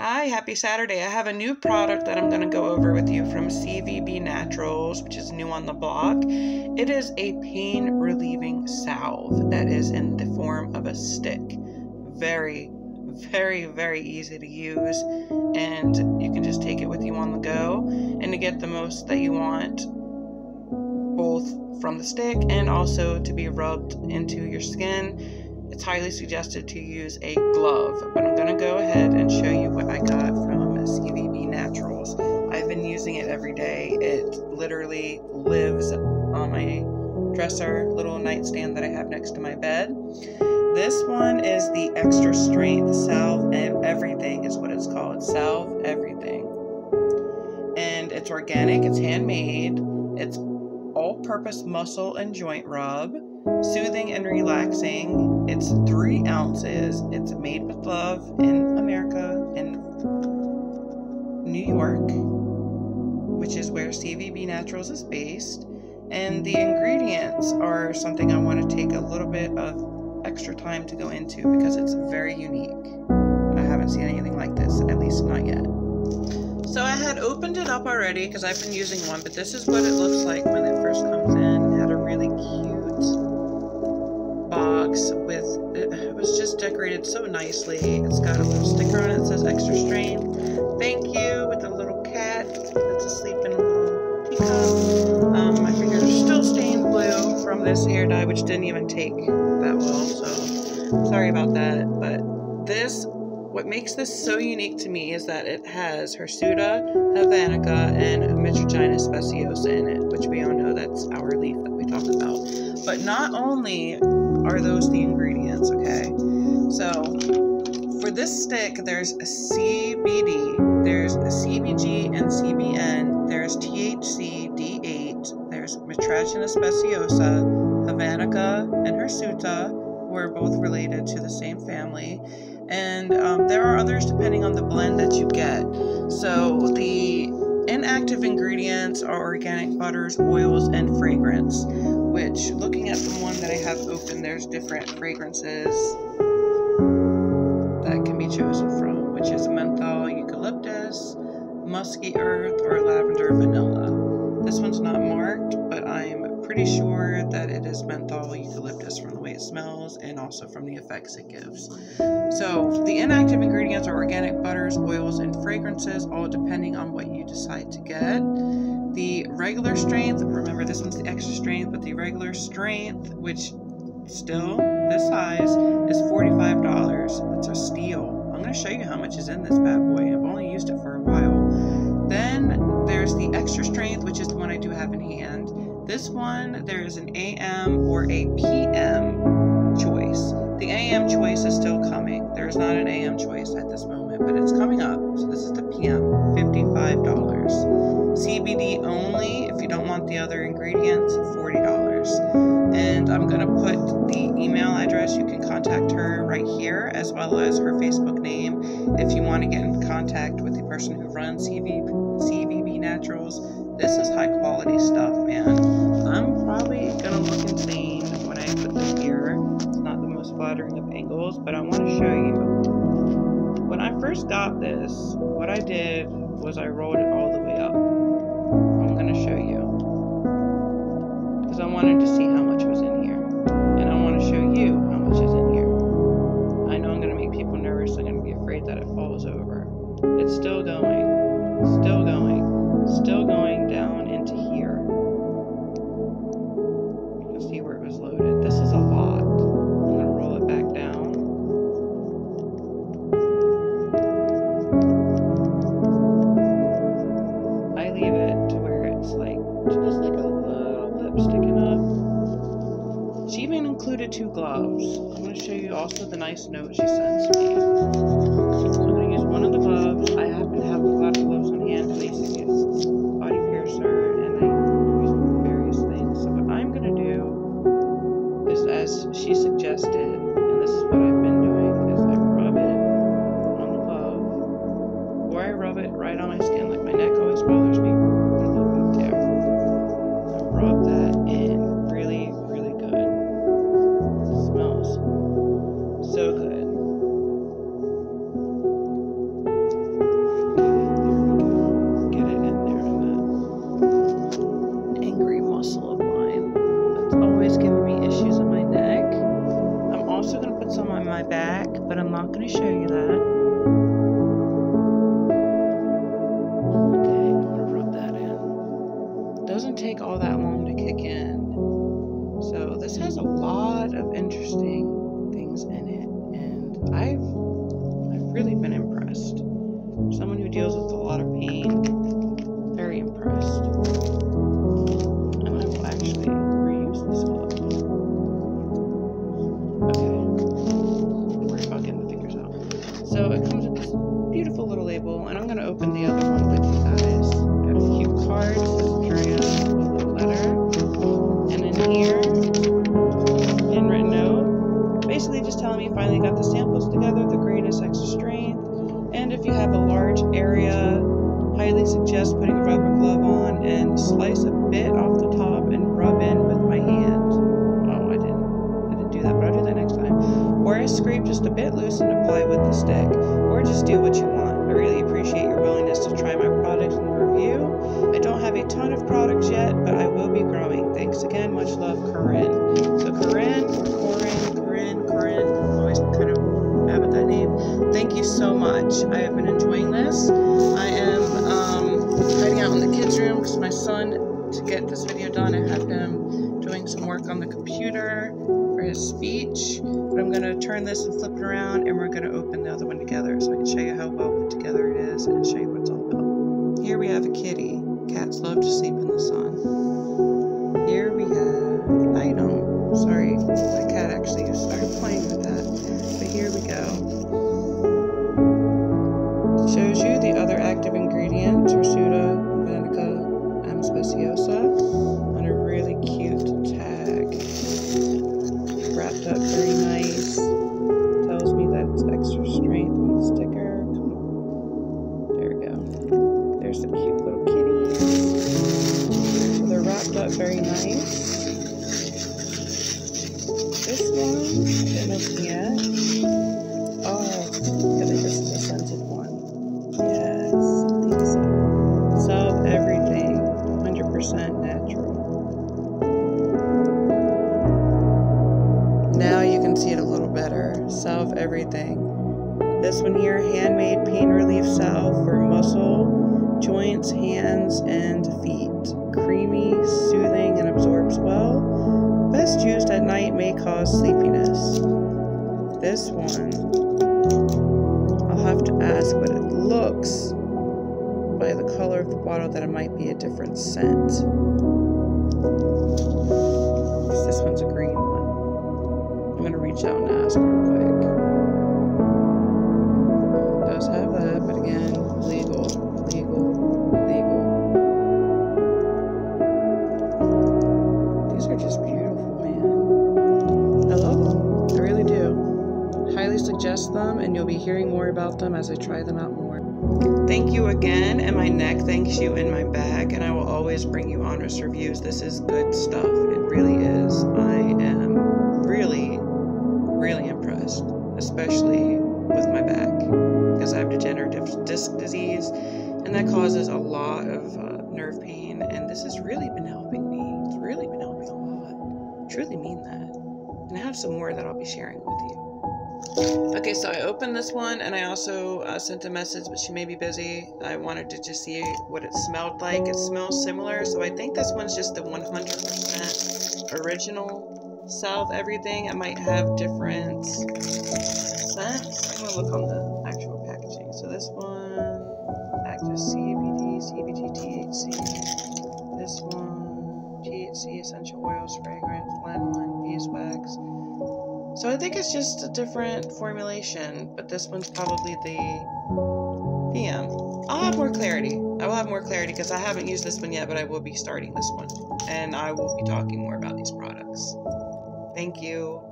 Hi, happy Saturday. I have a new product that I'm going to go over with you from CVB Naturals, which is new on the block. It is a pain relieving salve that is in the form of a stick. Very, very, very easy to use, and you can just take it with you on the go. And to get the most that you want, both from the stick and also to be rubbed into your skin, it's highly suggested to use a glove, but I'm going to go ahead and show you what I got from CVB Naturals. I've been using it every day. It literally lives on my dresser little nightstand that I have next to my bed. This one is the extra strength salve everything is what it's called. Salve everything. And it's organic, it's handmade, it's all purpose muscle and joint rub soothing and relaxing. It's three ounces. It's made with love in America, in New York, which is where CVB Naturals is based. And the ingredients are something I want to take a little bit of extra time to go into because it's very unique. I haven't seen anything like this, at least not yet. So I had opened it up already because I've been using one, but this is what it looks like when it first comes in. So nicely. It's got a little sticker on it that says extra strain. Thank you with a little cat that's asleep in a little teacup. Um, my fingers are still stained blue from this hair dye, which didn't even take that well. So sorry about that. But this what makes this so unique to me is that it has Hirsuta, Javanica, and Mitragyna speciosa in it, which we all know that's our leaf that we talk about. But not only are those the ingredients, okay? So for this stick, there's a CBD, there's a CBG and CBN, there's THC D8, there's Mitragyna speciosa, Javanica, and Hirsuta, who are both related to the same family. And um, there are others depending on the blend that you get. So the inactive ingredients are organic butters, oils, and fragrance which looking at the one that I have open, there's different fragrances from, which is menthol, eucalyptus, musky earth, or lavender vanilla. This one's not marked, but I'm pretty sure that it is menthol eucalyptus from the way it smells and also from the effects it gives. So the inactive ingredients are organic butters, oils, and fragrances, all depending on what you decide to get. The regular strength, remember this one's the extra strength, but the regular strength, which still this size, is $45. That's a steal. I'm going to show you how much is in this bad boy. I've only used it for a while. Then there's the extra strength, which is the one I do have in hand. This one, there is an AM or a PM choice. The AM choice is still coming. There is not an AM choice at this moment, but it's coming up. So this is the PM, $55. CBD only, if you don't want the other ingredients, $40. And I'm going to put the email address. You can contact her right here, as well as her Facebook name if you want to get in contact with the person who runs CVB, CVB Naturals. This is high quality stuff, man. I'm probably going to look insane when I put this here. It's not the most flattering of angles, but I want to show you. When I first got this, what I did was I rolled it all the way up. I'm going to show you. Because I wanted to see two gloves. I'm going to show you also the nice note she sends me. So I'm going to use one of the gloves. I'm not going to show you that. Okay, I'm going to rub that in. Doesn't take all that long to kick in. So this has a lot of interesting things in it, and I've I've really been impressed. Someone who deals with a lot of pain label, and I'm going to open the other one with you guys. Got a few cards, this carry a little letter, and in here, handwritten note, basically just telling me finally got the samples together, the green is extra strength, and if you have a large area, highly suggest putting a rubber glove on and slice a bit off the top and rub in with my hand. Oh, I didn't, I didn't do that, but I'll do that next time. Or I scrape just a bit loose and apply with the stick, or just do what you want. I really appreciate your willingness to try my products and review. I don't have a ton of products yet, but I will be growing. Thanks again. Much love, Corinne. So Corinne, or Corinne, Corinne, Corinne, always kind of bad with that name. Thank you so much. I have been enjoying this. I am um, hiding out in the kids' room because my son, to get this video done, I have him doing some work on the computer speech. But I'm going to turn this and flip it around, and we're going to open the other one together so I can show you how well put together it is and show you what it's all about. Here we have a kitty. Cats love to sleep in the sun. Here we have the item. Sorry, my cat actually started playing with that. But here we go. There's the cute little kitties. So they're wrapped up very nice. This one, I didn't open yet. Oh, I think this is a scented one. Yes, so. Salve everything, 100% natural. Now you can see it a little better. Salve everything. This one here, handmade pain relief salve for muscle, joints, hands, and feet. Creamy, soothing, and absorbs well. Best used at night may cause sleepiness. This one, I'll have to ask, but it looks by the color of the bottle that it might be a different scent. This one's a green one. I'm gonna reach out and ask real quick. About them as I try them out more. Thank you again, and my neck thanks you in my bag, and I will always bring you honest reviews. This is good stuff. It really is. I am really, really impressed, especially with my back, because I have degenerative disc disease, and that causes a lot of uh, nerve pain, and this has really been helping me. It's really been helping a lot. I Truly mean that. And I have some more that I'll be sharing with you. Okay, so I opened this one and I also uh, sent a message, but she may be busy. I wanted to just see what it smelled like. It smells similar, so I think this one's just the 100% original Salve Everything. It might have different scents. I'm gonna look on the actual packaging. So this one, active CBD, CBT, THC. This one, THC, essential oils, fragrance, lanolin. So I think it's just a different formulation, but this one's probably the PM. Um, I'll have more clarity. I will have more clarity because I haven't used this one yet, but I will be starting this one. And I will be talking more about these products. Thank you.